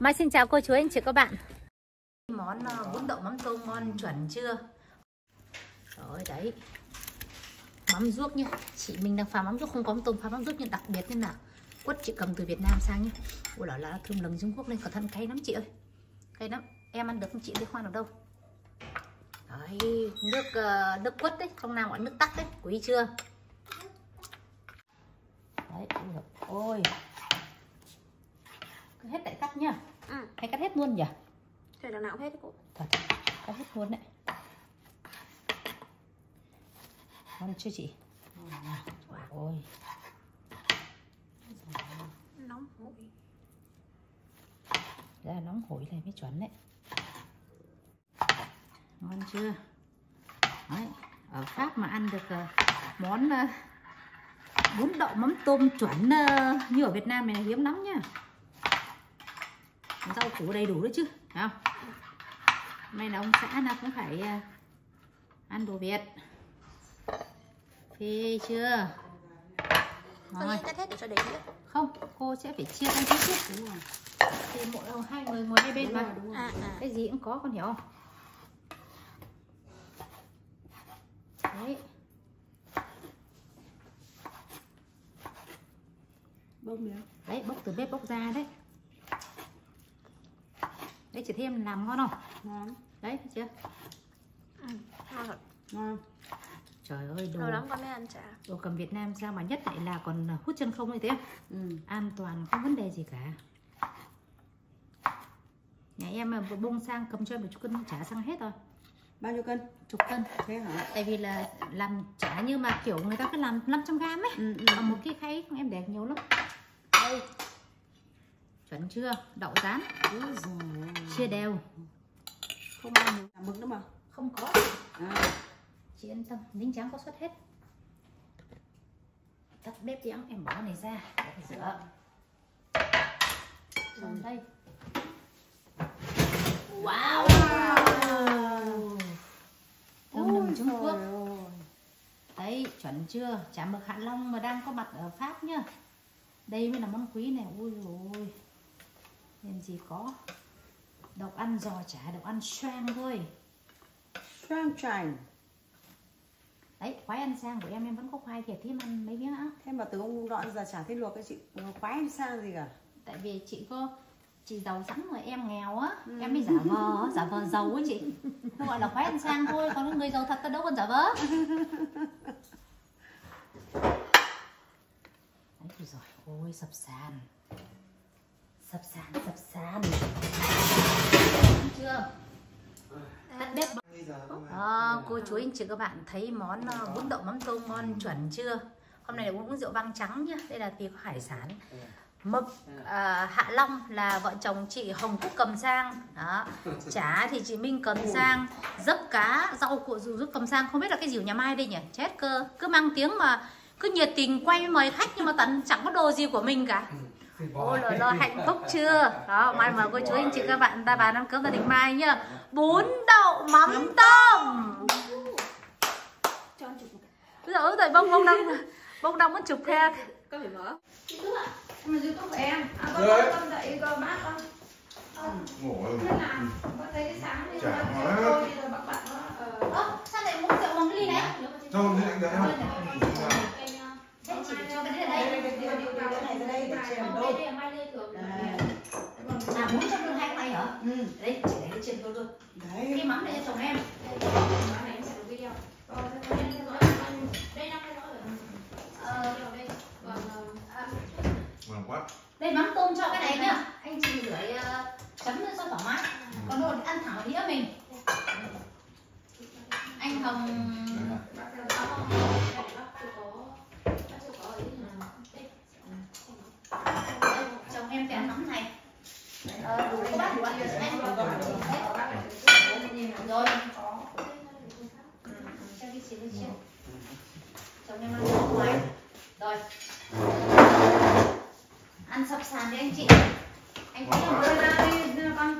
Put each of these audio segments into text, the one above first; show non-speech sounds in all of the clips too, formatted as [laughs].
Mai xin chào cô chú anh chị các bạn. Món ờ, bún đậu mắm tôm ngon chuẩn chưa? Rồi đấy. Mắm ruốc nhá. Chị mình đang pha mắm ruốc không có mắm tôm pha mắm ruốc nhưng đặc biệt nên là Quất chị cầm từ Việt Nam sang nhá. Ủa là là thơm lừng Trung Quốc lên có thân cay lắm chị ơi. Cay lắm. Em ăn được không chị? Đi khoan ở đâu? Đấy Nước uh, nước quất đấy. Trong nào gọi nước tắc đấy. Quý chưa? Đấy Ôi tại cắt nhá Ừ. Hay cắt hết luôn nhỉ Thế là nào cũng hết đấy cô. Thật, cắt hết luôn đấy Ngon chưa chị? Ôi Nóng hổi. Đây là nóng hổi này mới chuẩn đấy Ngon chưa? Đấy, ở Pháp mà ăn được ờ, món ờ, bún đậu mắm tôm chuẩn ờ, như ở Việt Nam này là hiếm lắm nhá Rau củ đầy đủ đấy chứ, phải không? Hôm nay là ông xã nào cũng phải ờ, ăn đồ Việt Phê chưa? Rồi. cắt hết để cho. Không, cô sẽ phải chia ra đúng rồi. Thì mỗi hai người ngồi hai bên mà. À à. Cái gì cũng có con hiểu không? Đấy. bông Đấy, bốc từ bếp bốc ra đấy. Đấy chị thêm làm ngon không? ngon Đấy, chưa? Ừ. Ngon Trời ơi, đồ, Lâu lắm con mới ăn chả. đồ cầm Việt Nam sao mà nhất lại là còn hút chân không như thế? ừ. An toàn, không vấn đề gì cả. Nhà em mà bông sang cầm cho em một chút cân trả sang hết rồi. bao nhiêu cân Chục cân. thế hả tại vì là làm chả như mà kiểu người ta cứ làm 500 gram ấy ừ, ừ. còn một cái khay em để nhiều lắm đây chuẩn chưa? Đậu rán. Chia đều. Không ăn mực nữa mà. Không có. À, chị yên tâm nính trắng có xuất hết. Tắt bếp đi em bỏ này ra để rửa. Xong đây. Wow! Thơm nồng Trung Quốc. Đấy, chuẩn chưa? Chả mực Hạ Long mà đang có mặt ở Pháp nhá. Đây mới là món quý này. Ui ôi. Nên gì có. Độc ăn giò chả, độc ăn xoang thôi. Sang chảnh Đấy, khoái ăn sang của em em vẫn có khoai thiệt thêm ăn mấy miếng á. Thế mà từ ông đoạn giờ chả thấy luộc cái chị khoái sang gì cả Tại vì chị có chị giàu sẵn rồi em nghèo á Ừ. em mới giả vờ giả vờ giàu ấy chị nó gọi là khoái ăn sang thôi còn người giàu thật ta đâu còn giả vờ [laughs] đấy rồi ôi sập sàn sập sàn sập sàn. Chưa? Tắt bếp à, cô chú anh chị các bạn thấy món ờ, bún đậu mắm tôm ngon chuẩn chưa? Hôm nay là uống rượu vang trắng nhá đây là tiệc hải sản. Mực à, hạ long là vợ chồng chị hồng cúc cầm sang đó. [laughs] Chả thì chị minh cầm sang dấp cá rau củ dù giúp cầm sang không biết là cái gì của nhà mai đây nhỉ? Chết cơ. Cứ mang tiếng mà cứ nhiệt tình quay mời khách nhưng mà tận chẳng có đồ gì của mình cả ôi là lo hạnh phúc chưa? Đó mai mời cô chú anh chị các bạn ta bàn ăn cơm gia đình mai nhá. Bún đậu mắm tôm. Một cái. rồi bông bông đông bông đông muốn chụp theo. Con phải mở. mà youtube của em. À, con, con dậy con. Bác con ngủ rồi? Con thấy cái sáng thì Chả nó ờ. Ơ, sao lại uống rượu bằng cái ly đấy? không thế anh đấy không Thế chỉ để cho cái đấy ở đây. Điều, điều, điều, điều này ra đây để chèn Không, đôi đây là mai lê thường. Đấy. À, muốn cho đường hai cái này hả? ừ. Đấy, chỉ để cái trên tôi luôn. đấy Cái mắm này cho chồng em. Món này em sẽ được video. Rồi, thế em theo dõi anh. Đây năm theo dõi rồi. Ờ, Ở đây. Còn ờ, ngon quá đây mắm tôm cho cái này nhá. Anh chị rưỡi ờ, chấm lên cho thoải mái. Còn đồ ăn thẳng vào đĩa mình. Anh Hồng bác theo dõi không? Đây, bác chưa có. Bác chưa có ấy. Đây. Đây, chồng em phải ăn mắm này. Ờ, đủ có bát đủ ăn được anh. Rồi. Cho đi chị đi chị. Chồng em ăn ở ngoài. Rồi. Ăn sập sàn đi anh chị. Anh quý không đưa ra đi đưa con.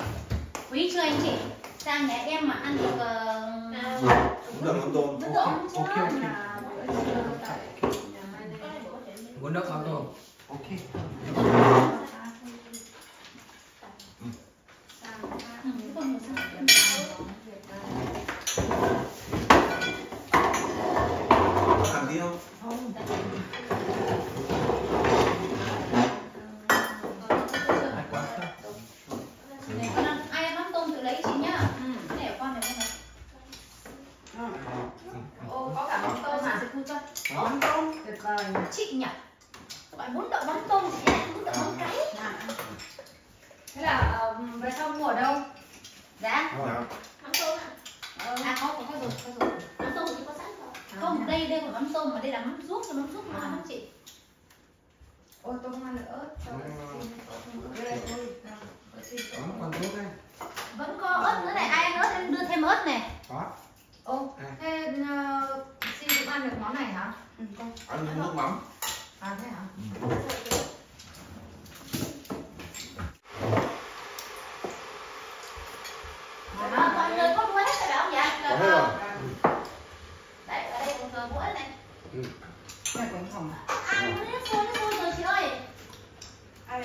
Quý chưa anh chị? Sang nhà em mà ăn được ờ, bún đậu mắm tôm bún đậu mắm tôm ok, ok. là Bún đậu mắm tôm. ok làm đi không? không tại Hay quá. này con ăn ai ăn mắm tôm tự lấy chị nhá cái này của con này con này Ô, có cả mắm tôm con à? sẽ thu cho mắm tôm Tuyệt vời. chị nhỉ gọi bún đậu mắm tôm chị ăn bún đậu mắm cái Thế là ờ, về sau mua ở đâu? dạ Nào. Mắm tôm ạ. à có có có rồi có rồi mắm tôm chị có sẵn rồi không đây đây không phải mắm tôm mà đây là mắm ruốc mắm ruốc nó ăn chị Ôi, tôi không ăn được ớt. Cho Ừ. chị xin. Đây, đây, đây. Nào, tôi xin. Còn còn thuốc đây. vẫn có ớt nữa này ai ăn ớt em đưa thêm ớt này Có. Ô, À. thế ờ, xin cũng ăn được món này hả? ừ, con Ăn với nước mắm. À thế hả? à, mọi người có muối hết rồi phải không dạ Có hết rồi. đây ở đây còn thừa muối này Này cũng không. à nước sôi nước sôi rồi chị ơi ai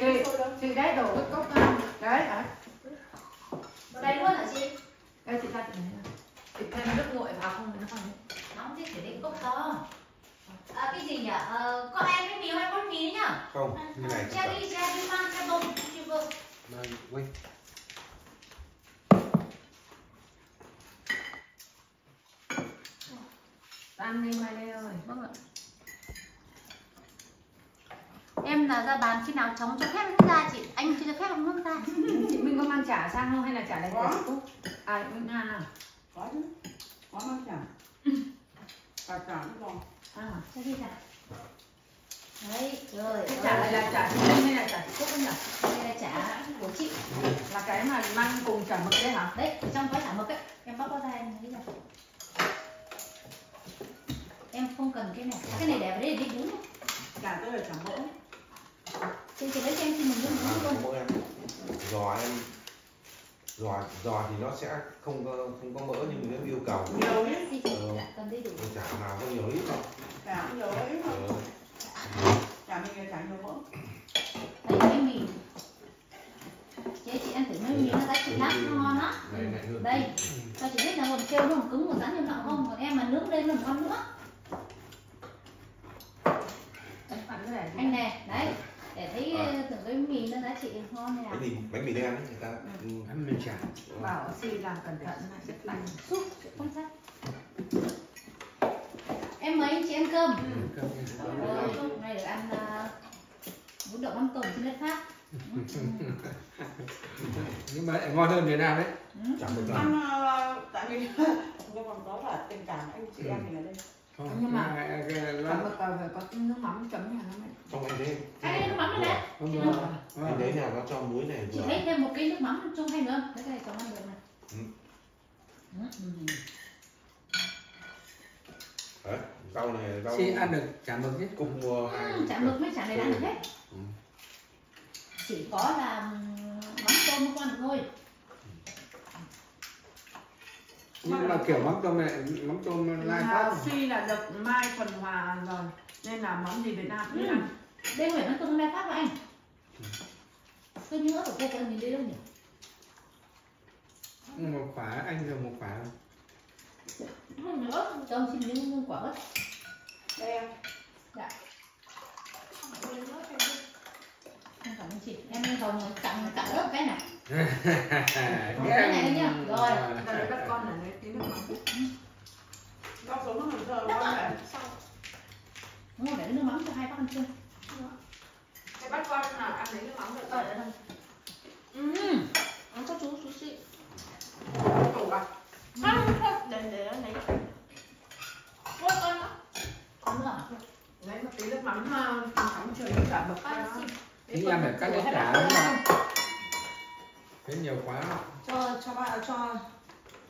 Chị, lấy đấy đổ cái cốc. Đấy, đấy. đây luôn hả chị Đây chị ra chị này. Chị thêm nước nguội vào không nó không. nóng thế phải đến cốc to à, cái gì nhỉ ờ, có ai cái mì hay con mì nhá Không, như này. che đi che đi mang che bông chị vợ Đây, quay. Ăn đi mai đây ơi. vâng ạ em là ra bàn khi nào chóng cho phép nước ra chị? Anh chưa cho phép nước ra. [laughs] Chị Minh có mang trả sang không hay là trả lại Có. À, Minh An à? có chứ. Có mắm chả. [laughs] Cả chả cũng còn À, cho đi cả đấy rồi trả lại là trả chị Minh hay là trả chị Cúc ấy nhỉ? đây là trả của chị. Là cái mà mang cùng chả mực đấy hả? đấy trong gói chả mực ấy. Em bóc ra em nghĩ là em không cần cái này. Cái này để vào đây để đi bún chả tôi là chả mỡ chị chỉ lấy cho em thì mình bún luôn Mỗi em. Giò em. Giò giò thì nó sẽ không có không có mỡ nhưng nếu yêu cầu. Nhiều ấy thì chị thì chả nào có nhiều ít đâu. chả cũng nhiều mà Ờ, chả mình chả nhiều mỡ. Đây cái mì. Chị chị ăn thử mấy mì nó giá trị lắm nó ngon lắm. Đây cho chị biết là hồn treo nó cứng một rắn như nọ không? Còn em mà nướng lên nó ngon nữa. Anh phản cái này. anh này đấy Cái mì nó giá trị ngon này à Bánh mì bánh mì đen ấy, người ta ừ, Ăn. Mình chả. Bảo Si làm cẩn thận là rất lạnh. xúc không sát em mời anh chị ăn cơm. Cơm rồi hôm nay được ăn uh, bún đậu mắm tôm trên đất pháp. [laughs] Nhưng mà lại ngon hơn Việt Nam đấy. chả được làm. ăn ờ, tại vì nhưng [laughs] còn đó là tình cảm anh chị em mình ở đây Không, Nhưng mà- cái- Chả nó- mực cần phải có nước mắm chấm nhà nó mới. Trong anh đấy. anh lấy nước mắm đấy không Ừ. Anh đấy là nó cho muối này chị lấy thêm một cái nước mắm chung hay nữa cái này chồng ăn được này Ừ. Ừ, ừ. Đấy, rau này rau Chị ăn được chả mực chứ? mua hai. Ừ, chả mực mấy chả này ăn được hết Ừ. chỉ có là ừm, mắm tôm không ăn được thôi Nhưng mà kiểu mắm tôm này, mắm tôm lai phát. Si là được Mai Thuần Hòa rồi. Nên là món gì Việt Nam cũng Ừ. ăn. đây phải mắm tôm lai phát mà anh tôi nhớ của cô có nhìn đây đâu nhỉ Một quả, anh dùng một quả. không nhớ cho ông xin miếng quả ớt đây em không cảm ơn chị em còn tặng tặng ớt cái này Cái này nhá. Rồi. Các con là lấy tí nước mắm. rau sống nó làm thơ nó rồi để nước mắm cho hai bác ăn chưa Thế bắt con là ăn lấy nước mắm được Ờ, rồi. đây. ừ ăn có chú chú chị Tủ à? không không để để lấy Ôi, con nữa à? Lấy một tí nước mắm mực cho Con nó. xin. Thì em phải cắt Để cái hai chả bác đúng ăn. không? Thế nhiều quá. cho cho bạn cho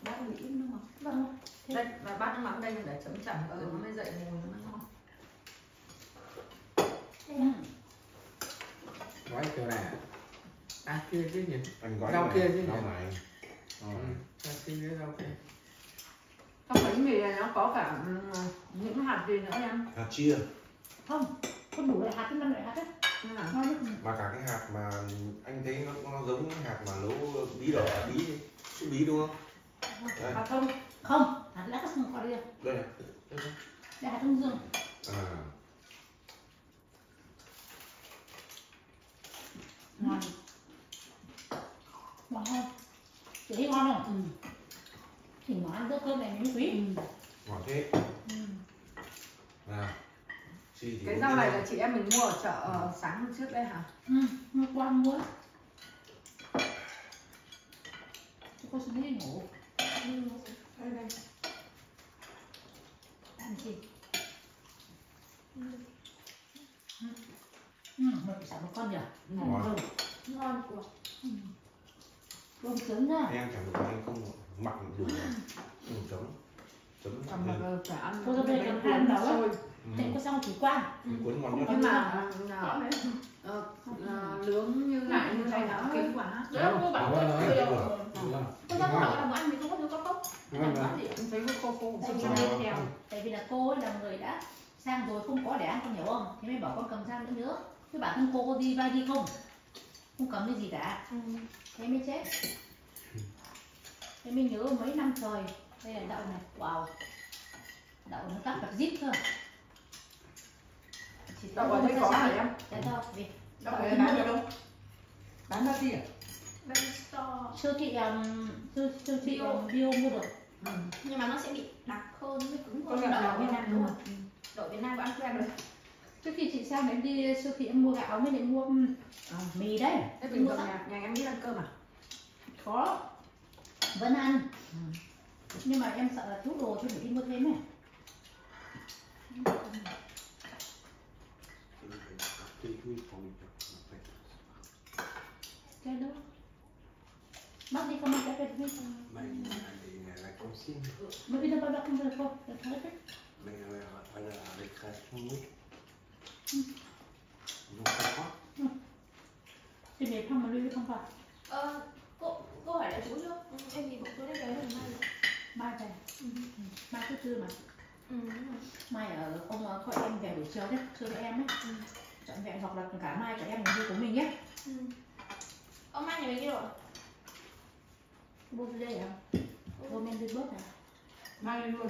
bác một ít nước mắm vâng Đây, và bát nước mắm đây để chấm mực rồi nó mới dậy mùi nó mới ngon. Ừ. Gói kiểu này à? À kia chứ nhỉ? Anh gói Rau kia chứ nhỉ? này. Ừ. Rau kia rau kia. Trong bánh mì này nó có cả ừ, những hạt gì nữa em? Hạt chia không con đủ loại hạt cái năm loại hạt đấy Ngon mà cả cái hạt mà anh thấy nó nó giống cái hạt mà nấu bí đỏ bí ấy. cái bí đúng không? Đây. À không, không hạt lát không có đi. Đây. Này đây hạt thông dương. À. Ngon. Ngon không? Chị thấy ngon không? Ừ. thì nó ăn bữa cơm này mới quý. Ừ. ngọt thế. Ừ. nào Cái rau này là chị em mình mua ở chợ ờ, sáng hôm trước đây hả? ừ. hôm qua mua. Cô xin đi ngủ Đây đây. ăn gì? Ừ. Một sản một con nhỉ? Ngon. Ngon. ngon của Cơm trứng ra em chẳng được anh không mặn đủ đủ chấm. Chấm Còn mà phải ăn. Cô ra đây còn ăn đâu á? Xôi. Ừ. Thế có xong chủ quan. Bánh cuốn ngon nhất. Nhưng mà có ờ, nướng như này như này nó kinh quá. Cô bảo Đúng rồi, cô đúng đều- rồi. Cô ra cô bảo là muốn ăn thì không có thứ có cốc thấy cái khô khô. Tại vì là theo Tại vì là cô ấy là người đã sang rồi không có để ăn con hiểu không Thế mới bảo con cầm sang nữa. Nữa Chứ bản thân cô có đi vai đi không? Không cầm cái gì cả. Ừ. Thế mới chết. Thế mới nhớ mấy năm trời. Đây là đậu này, wow. Đậu nó cắt bạc zip cơ Đậu ở đây có hả em? Đấy đâu, vì ở đây bán được không? Bán ra gì à? Bên store siêu thị um, siêu, siêu thị Bio. um, bio mua được Ừ. nhưng mà nó sẽ bị đặc hơn với cứng hơn đậu Việt Nam đúng không? Ừ. Đậu Việt Nam có ăn quen rồi. trước khi chị sang em đi siêu thị em mua gạo mới lại mua um, À. mì đấy Thế bình thường nhà, nhà em đi ăn cơm à? có vẫn ăn nhưng mà em sợ là thiếu đồ thì phải đi mua thêm này cái đó bác đi không ăn cái này đi Mình thì là con xin mới đi đâu bao không được không được hết đấy Mình là phải là lịch khai không biết Nó khó thì để không mà đi không phải Ờ, cô cô hỏi lại chú chưa? Em thì bụng tôi đấy đấy là mai rồi. mai về Ừ. mai thứ tư mà Ừ, rồi. mai ở ông gọi em về buổi chiều đấy chơi với em ấy Ừ. chọn vẹn hoặc là cả mai cả em mình đi của mình nhé Ừ. Ông mai nhà mình đi rồi. từ đây à mua men đi bớt à Mai lên luôn.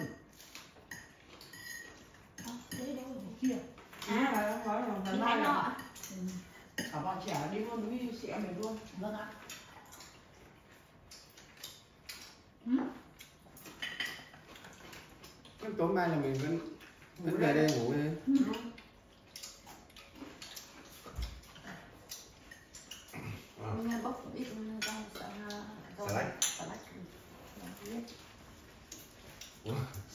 Ờ, đấy đâu rồi. kia À, là nói là ngày mai mai nọ là ừ. cả bọn trẻ đi luôn với chị em mình luôn. vâng ạ ừ. Tối mai là mình vẫn vẫn về đây ngủ đây Nghe bốc một ít rau sợ rau Xà lách. xà lách. Ừ. Biết. siêu thị sang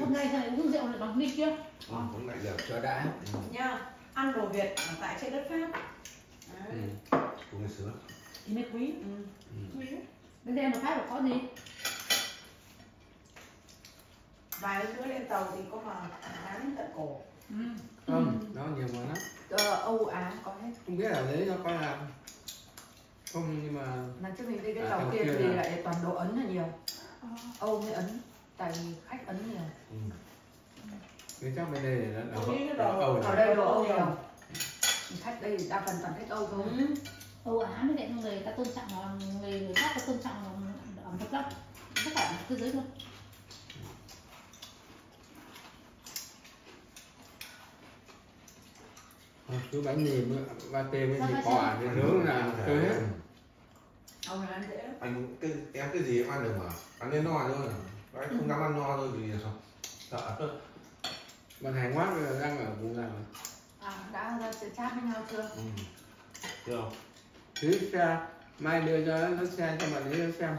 hôm nay thầy uống rượu lại bằng ly kia ừ, cũng lại được Cho đã ừ. Nha, ăn đồ Việt ở tại trên đất Pháp. ừ. Đấy. cũng cái sữa thì mới quý Ừ. Ừ. quý bên đây mà là có gì Vài bữa lên tàu thì có mà bán đến tận cổ. ừ. Không, nó nhiều mà lắm Ờ, Âu Á có hết. Không biết là lấy cho coi làm Không nhưng mà Lần trước mình đi cái À, tàu kia thì là- lại toàn đồ Ấn là nhiều. Âu mới Ấn. Tại vì khách Ấn nhiều. ừ. Người chắc bên đây là ở, ở Âu Ở đây đồ Âu nhiều. Khách đây thì đa phần toàn khách Âu thôi. Âu Á mới lại người ta tôn trọng là người người khác ta tôn trọng ẩm thực lắm tất cả thế giới luôn Cứ bánh mì với ba tê với thịt bò thì nướng là chơi hết Âu là ăn dễ lắm. anh cái em cái gì em ăn được mà ăn đến no thôi. Anh không dám ăn no thôi vì sao sợ thôi Mà hàng quát bây giờ đang ở vùng nào? À, đã ra sẽ chat với nhau chưa? ừ. được không Thứ xe Mai đưa cho nó xe cho bạn ấy nó xem.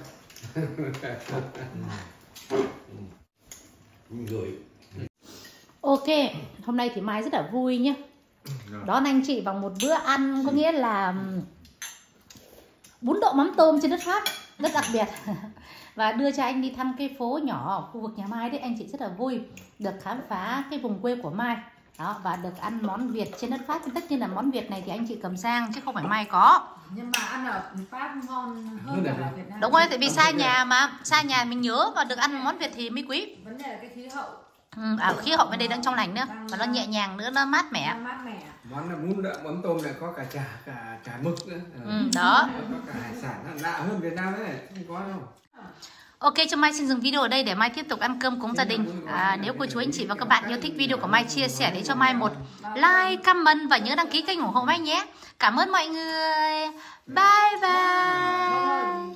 Mình gửi Ok, hôm nay thì Mai rất là vui nhé Đón anh chị bằng một bữa ăn có nghĩa là bún đậu mắm tôm trên đất Pháp Rất đặc biệt [laughs] Và đưa cho anh đi thăm cái phố nhỏ ở khu vực nhà Mai đấy Anh chị rất là vui. Được khám phá cái vùng quê của Mai. Đó, và được ăn món Việt trên đất Pháp. Tất nhiên là món Việt này thì anh chị cầm sang chứ không phải Mai có. Nhưng mà ăn ở Pháp ngon hơn là ở Việt Nam. đúng rồi tại vì xa nhà mà xa nhà mình nhớ và được ăn món Việt thì mới quý. Vấn đề là cái khí hậu. Ừ, à, khí hậu bên đây đang trong lành nữa và nó nhẹ nhàng nữa nó mát mẻ. Nó mát mẻ. món là bún đậu mắm tôm lại có cả chả cả chả mực nữa. Ừ, đó. Có cả hải sản nó lạ hơn Việt Nam đấy không có đâu Ok, cho Mai xin dừng video ở đây để Mai tiếp tục ăn cơm cúng gia đình. À, nếu cô chú anh chị và các bạn yêu thích video của Mai chia sẻ để cho Mai một like, comment và nhớ đăng ký kênh ủng hộ Mai nhé. Cảm ơn mọi người. Bye bye.